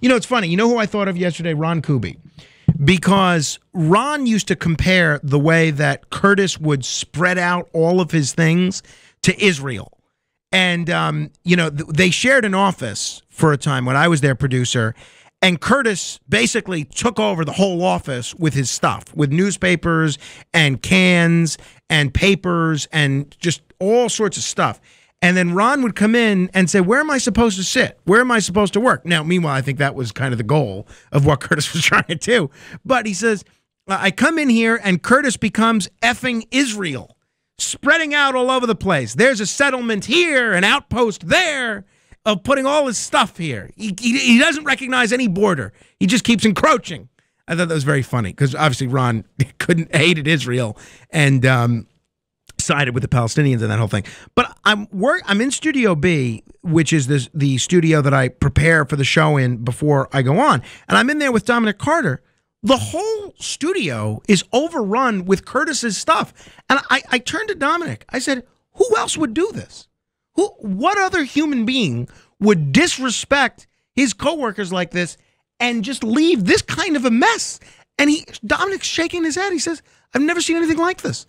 You know, it's funny. You know who I thought of yesterday? Ron Kuby. Because Ron used to compare the way that Curtis would spread out all of his things to Israel. And, um, you know, th- they shared an office for a time when I was their producer. And Curtis basically took over the whole office with his stuff, with newspapers and cans and papers and just all sorts of stuff. And then Ron would come in and say, Where am I supposed to sit? Where am I supposed to work? Now, meanwhile, I think that was kind of the goal of what Curtis was trying to do. But he says, I come in here and Curtis becomes effing Israel, spreading out all over the place. There's a settlement here, an outpost there of putting all his stuff here. He, he, he doesn't recognize any border, he just keeps encroaching. I thought that was very funny because obviously Ron couldn't hated Israel and um, sided with the Palestinians and that whole thing. But I'm work. I'm in Studio B, which is this the studio that I prepare for the show in before I go on, and I'm in there with Dominic Carter. The whole studio is overrun with Curtis's stuff, and I, I turned to Dominic. I said, "Who else would do this? Who? What other human being would disrespect his coworkers like this and just leave this kind of a mess?" And he, Dominic's shaking his head. He says, "I've never seen anything like this."